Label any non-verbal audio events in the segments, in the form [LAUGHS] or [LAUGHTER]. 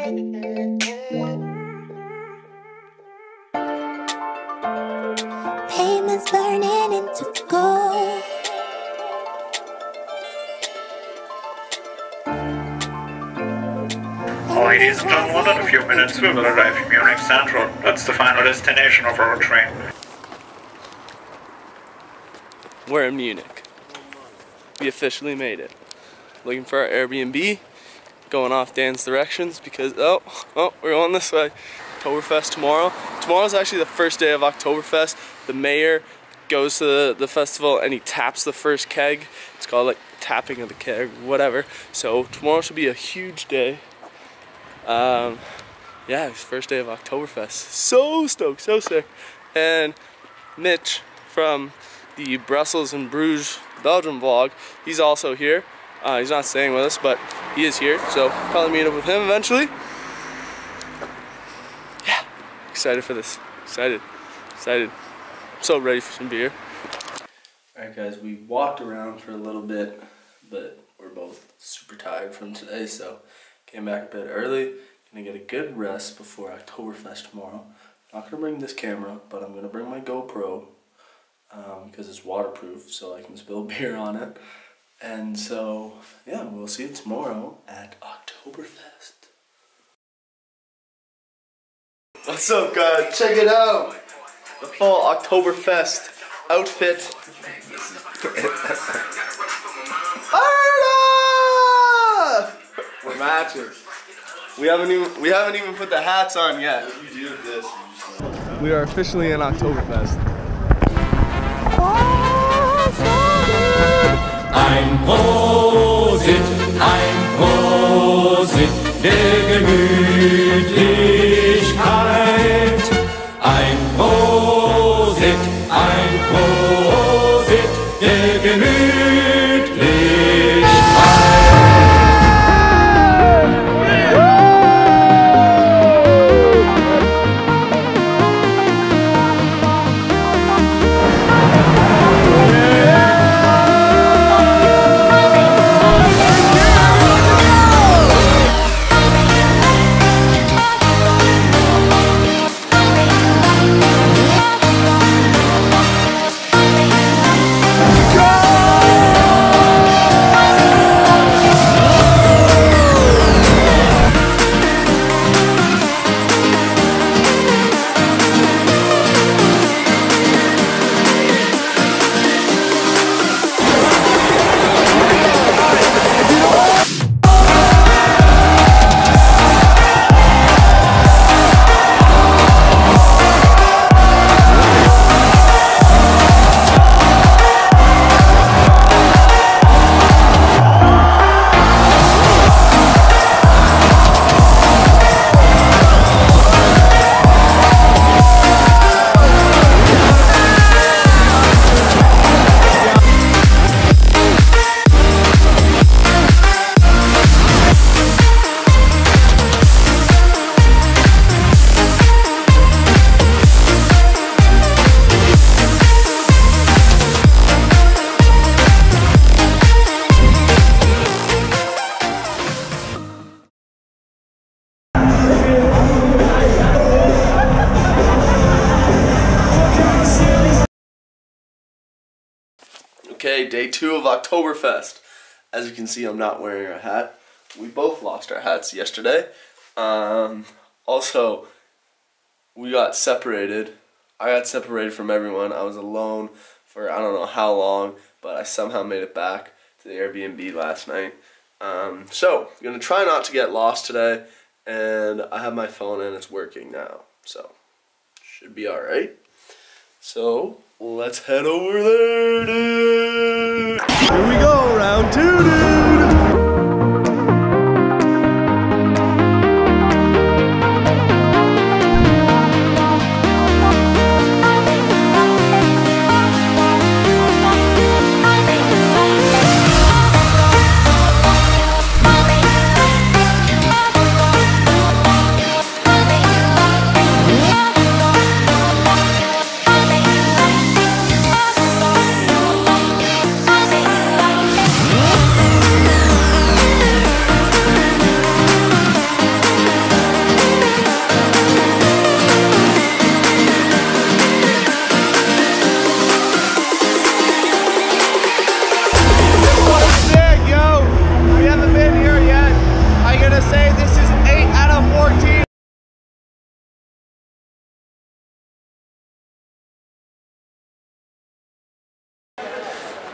Payments burning into gold. Ladies and gentlemen, in a few minutes we will arrive in Munich Central. That's the final destination of our train. We're in Munich. We officially made it. Looking for our Airbnb? Going off Dan's directions because, oh, oh, we're going this way. Oktoberfest tomorrow. Tomorrow's actually the first day of Oktoberfest. The mayor goes to the, the festival and he taps the first keg. It's called like tapping of the keg, whatever. So tomorrow should be a huge day. Um, yeah, it's first day of Oktoberfest. So stoked, so sick. And Mitch from the Brussels and Bruges Belgium vlog, he's also here. Uh, he's not staying with us, but he is here, so probably meet up with him eventually. Yeah, excited for this. Excited, excited. So ready for some beer. Alright guys, we walked around for a little bit, but we're both super tired from today, so came back a bit early. Gonna get a good rest before Oktoberfest tomorrow. Not gonna bring this camera, but I'm gonna bring my GoPro because um, it's waterproof, so I can spill [LAUGHS] beer on it. And so, yeah, we'll see you tomorrow at Oktoberfest. What's up, guys? Check it out! The full Oktoberfest outfit. Ah! We're matching. We haven't even we haven't even put the hats on yet. We are officially in Oktoberfest. Ein Prosit, ein Prosit der Day two of Oktoberfest. As you can see, I'm not wearing a hat. We both lost our hats yesterday. Um, also, we got separated. I got separated from everyone. I was alone for I don't know how long, but I somehow made it back to the Airbnb last night. Um, so, I'm going to try not to get lost today, and I have my phone and it's working now. So, should be alright. So, let's head over there, dude. Here we go, round two, dude.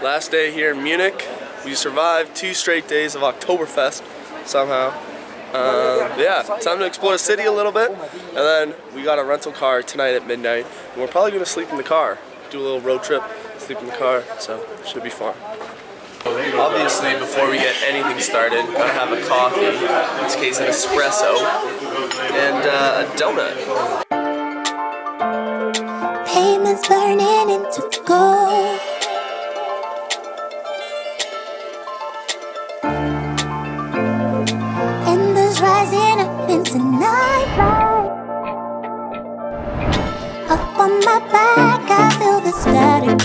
Last day here in Munich. We survived two straight days of Oktoberfest somehow. Uh, yeah, time to explore the city a little bit. And then we got a rental car tonight at midnight. And we're probably gonna sleep in the car. Do a little road trip, sleep in the car. So, should be fun. Obviously, before we get anything started, gotta have a coffee, in this case an espresso, and uh, a donut. Payments burning into gold. Feel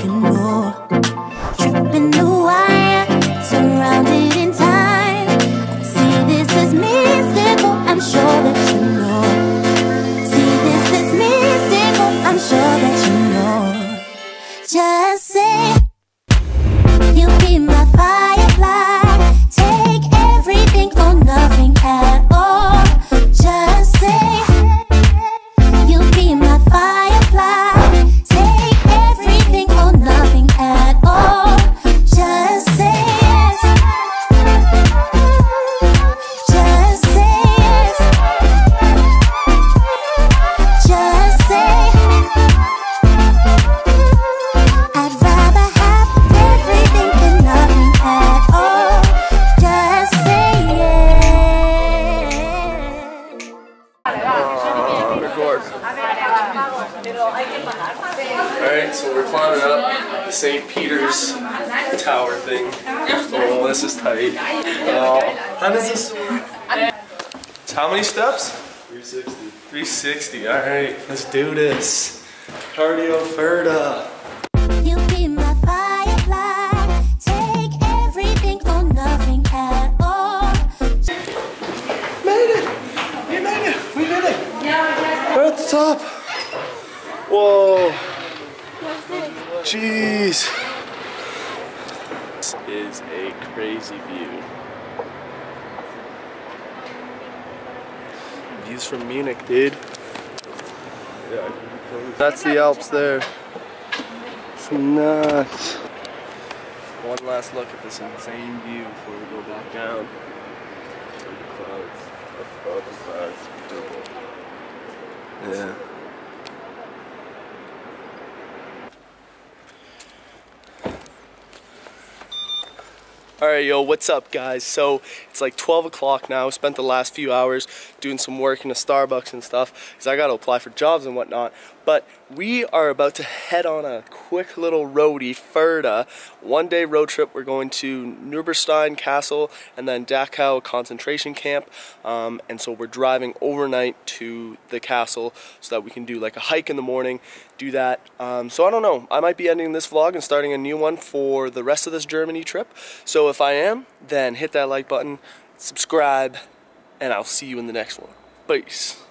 Peter's Tower thing. Oh, this is tight. Oh, how does this work? It's how many steps? 360. 360, alright, let's do this. Cardio Ferda. You'll be my firefly. Take everything or nothing at all. Made it! We made it! We did it! We're at the top! Whoa! Jeez! This is a crazy view. Views from Munich, dude. Yeah, that's the Alps there. It's nuts. One last look at this insane view before we go back down. The Yeah. Alright, yo, what's up, guys? So, it's like 12 o'clock now. Spent the last few hours doing some work in a Starbucks and stuff because I got to apply for jobs and whatnot. But we are about to head on a quick little roadie, Ferda. One day road trip. We're going to Neuschwanstein Castle and then Dachau concentration camp. Um, and so we're driving overnight to the castle so that we can do like a hike in the morning, do that. Um, so I don't know. I might be ending this vlog and starting a new one for the rest of this Germany trip. So if I am, then hit that like button, subscribe, and I'll see you in the next one. Peace.